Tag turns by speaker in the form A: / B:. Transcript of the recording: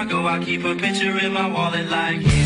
A: I go, I keep a picture in my wallet like.